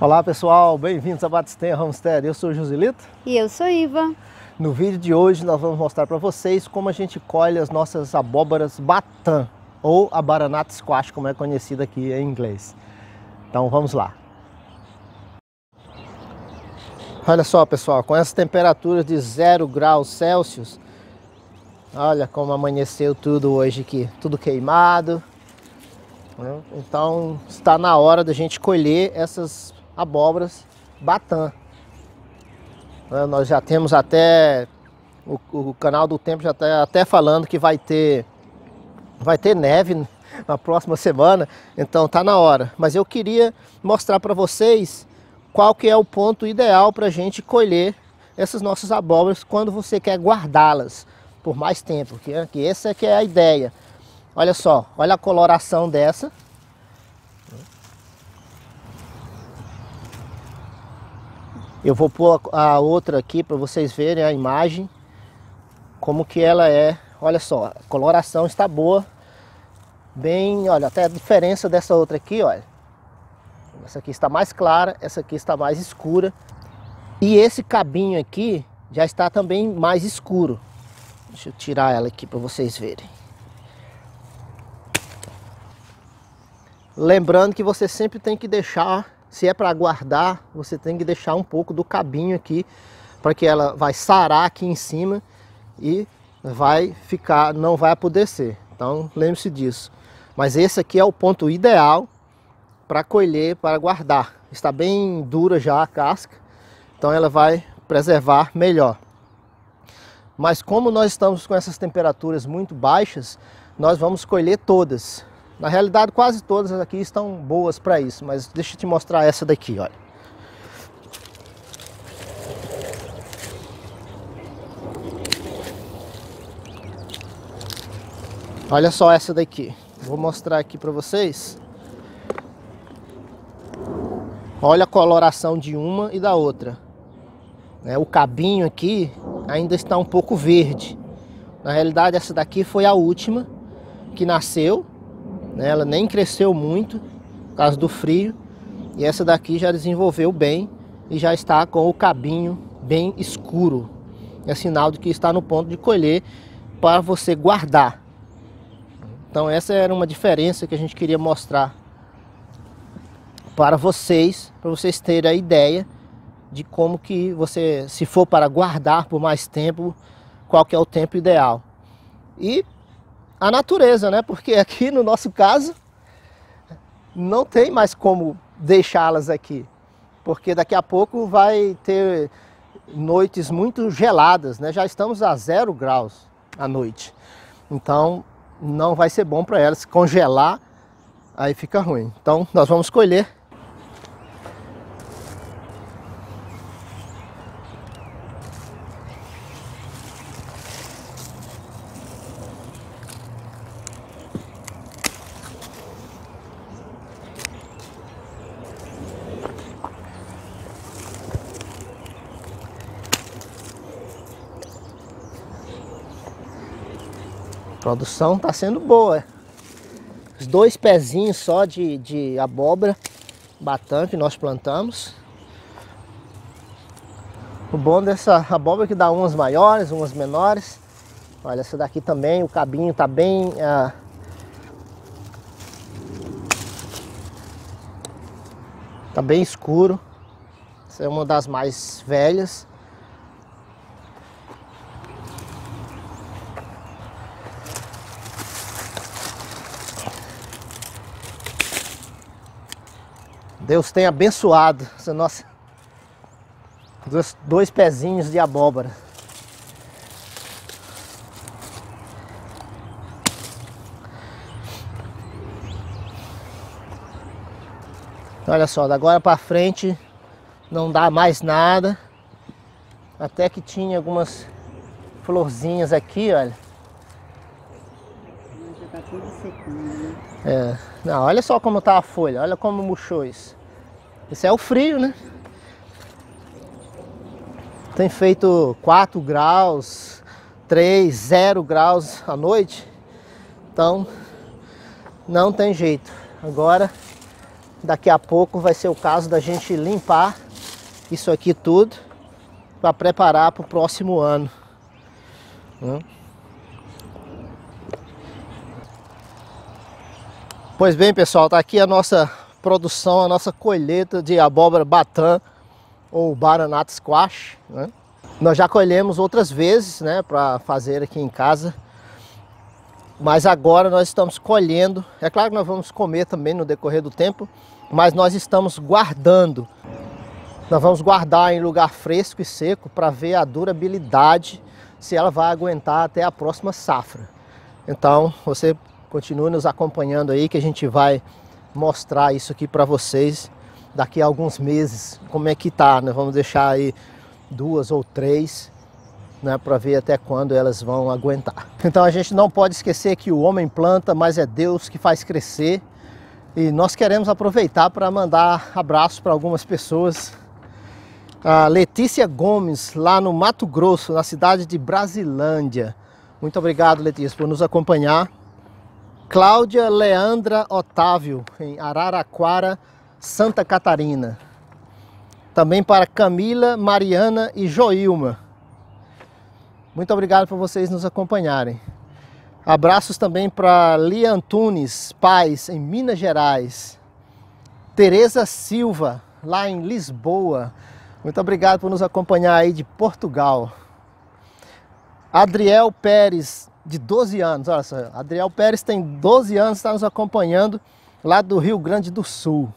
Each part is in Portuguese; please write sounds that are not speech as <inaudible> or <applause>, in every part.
Olá pessoal, bem-vindos a Batistenha Homestead. Eu sou o Joselito. E eu sou Iva. No vídeo de hoje nós vamos mostrar para vocês como a gente colhe as nossas abóboras batã ou a baranata squash, como é conhecida aqui em inglês. Então vamos lá. Olha só pessoal, com essa temperatura de 0 graus Celsius, olha como amanheceu tudo hoje aqui, tudo queimado. Né? Então está na hora da gente colher essas abóboras batã. Né? Nós já temos até o, o canal do tempo já está até falando que vai ter vai ter neve na próxima semana, então está na hora. Mas eu queria mostrar para vocês qual que é o ponto ideal para a gente colher essas nossas abóboras quando você quer guardá-las por mais tempo, que, que essa é que é a ideia. Olha só, olha a coloração dessa. Eu vou pôr a outra aqui para vocês verem a imagem, como que ela é. Olha só, a coloração está boa, bem, olha, até a diferença dessa outra aqui, olha. Essa aqui está mais clara, essa aqui está mais escura. E esse cabinho aqui já está também mais escuro. Deixa eu tirar ela aqui para vocês verem. Lembrando que você sempre tem que deixar, se é para guardar, você tem que deixar um pouco do cabinho aqui, para que ela vai sarar aqui em cima e vai ficar, não vai apodrecer. Então lembre-se disso. Mas esse aqui é o ponto ideal para colher, para guardar. Está bem dura já a casca, então ela vai preservar melhor. Mas como nós estamos com essas temperaturas muito baixas, nós vamos colher todas. Na realidade, quase todas aqui estão boas para isso, mas deixa eu te mostrar essa daqui, olha. Olha só essa daqui. Vou mostrar aqui para vocês. Olha a coloração de uma e da outra. É, o cabinho aqui ainda está um pouco verde. Na realidade, essa daqui foi a última que nasceu. Né? Ela nem cresceu muito por causa do frio. E essa daqui já desenvolveu bem e já está com o cabinho bem escuro. É sinal de que está no ponto de colher para você guardar. Então essa era uma diferença que a gente queria mostrar para vocês, para vocês terem a ideia de como que você, se for para guardar por mais tempo, qual que é o tempo ideal. E a natureza, né? Porque aqui no nosso caso não tem mais como deixá-las aqui, porque daqui a pouco vai ter noites muito geladas, né? Já estamos a zero graus à noite, então não vai ser bom para elas congelar, aí fica ruim. Então nós vamos colher produção está sendo boa. Os dois pezinhos só de, de abóbora batã que nós plantamos. O bom dessa abóbora é que dá umas maiores, umas menores. Olha, essa daqui também, o cabinho está bem... Ah, tá bem escuro. Essa é uma das mais velhas. Deus tem abençoado essa nossa dois, dois pezinhos de abóbora. Olha só, da agora para frente não dá mais nada. Até que tinha algumas florzinhas aqui, olha. Já tá tudo secando, né? É. Não, olha só como tá a folha, olha como murchou isso. Isso é o frio, né? Tem feito 4 graus, 3, 0 graus à noite. Então, não tem jeito. Agora Daqui a pouco vai ser o caso da gente limpar isso aqui tudo para preparar para o próximo ano. Né? Pois bem, pessoal, tá aqui a nossa produção, a nossa colheita de abóbora batã ou baranata squash. Né? Nós já colhemos outras vezes, né, para fazer aqui em casa. Mas agora nós estamos colhendo. É claro que nós vamos comer também no decorrer do tempo, mas nós estamos guardando. Nós vamos guardar em lugar fresco e seco para ver a durabilidade, se ela vai aguentar até a próxima safra. Então, você continue nos acompanhando aí que a gente vai mostrar isso aqui para vocês daqui a alguns meses, como é que tá. Nós vamos deixar aí duas ou três né, para ver até quando elas vão aguentar. <laughs> Então a gente não pode esquecer que o homem planta, mas é Deus que faz crescer. E nós queremos aproveitar para mandar abraços para algumas pessoas. A Letícia Gomes, lá no Mato Grosso, na cidade de Brasilândia. Muito obrigado, Letícia, por nos acompanhar. Cláudia Leandra Otávio, em Araraquara, Santa Catarina. Também para Camila, Mariana e Joilma. Muito obrigado por vocês nos acompanharem. Abraços também para Lia Antunes, Paz, em Minas Gerais. Tereza Silva, lá em Lisboa. Muito obrigado por nos acompanhar aí de Portugal. Adriel Pérez, de 12 anos. Olha só, Adriel Pérez tem 12 anos, está nos acompanhando lá do Rio Grande do Sul.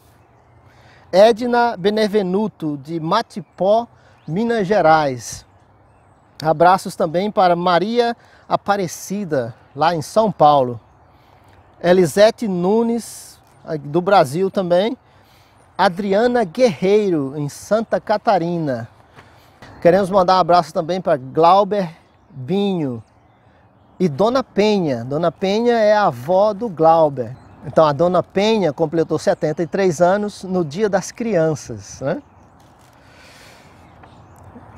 Edna Benevenuto, de Matipó, Minas Gerais. Abraços também para Maria Aparecida, lá em São Paulo. Elisete Nunes, do Brasil também. Adriana Guerreiro, em Santa Catarina. Queremos mandar um abraço também para Glauber Binho e Dona Penha. Dona Penha é a avó do Glauber. Então a dona Penha completou 73 anos no Dia das Crianças, né?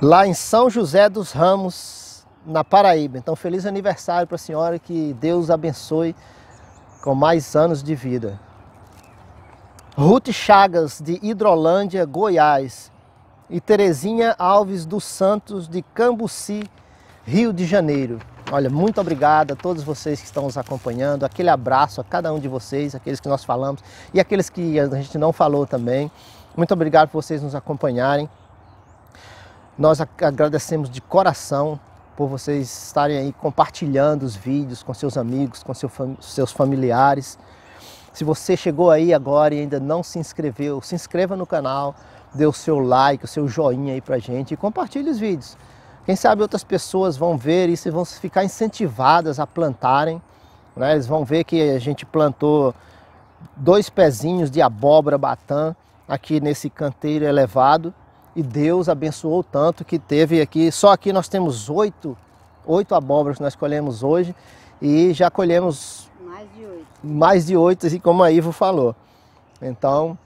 Lá em São José dos Ramos, na Paraíba. Então feliz aniversário para a senhora, que Deus abençoe com mais anos de vida. Ruth Chagas, de Hidrolândia, Goiás. E Terezinha Alves dos Santos, de Cambuci, Rio de Janeiro. Olha, muito obrigado a todos vocês que estão nos acompanhando. Aquele abraço a cada um de vocês, aqueles que nós falamos e aqueles que a gente não falou também. Muito obrigado por vocês nos acompanharem. Nós agradecemos de coração por vocês estarem aí compartilhando os vídeos com seus amigos, com seus familiares. Se você chegou aí agora e ainda não se inscreveu, se inscreva no canal, dê o seu like, o seu joinha aí pra gente e compartilhe os vídeos. Quem sabe outras pessoas vão ver isso e vão ficar incentivadas a plantarem. Né? Eles vão ver que a gente plantou dois pezinhos de abóbora batã aqui nesse canteiro elevado e Deus abençoou tanto que teve aqui, só aqui nós temos oito, oito abóboras que nós colhemos hoje e já colhemos mais de oito, mais de oito, assim como a Ivo falou. Então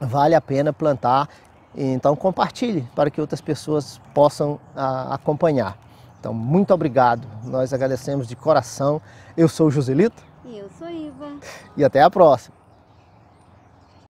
vale a pena plantar então compartilhe para que outras pessoas possam a, ah, acompanhar. Então muito obrigado, nós agradecemos de coração. Eu sou o Joselito. E eu sou Iva. E até a próxima.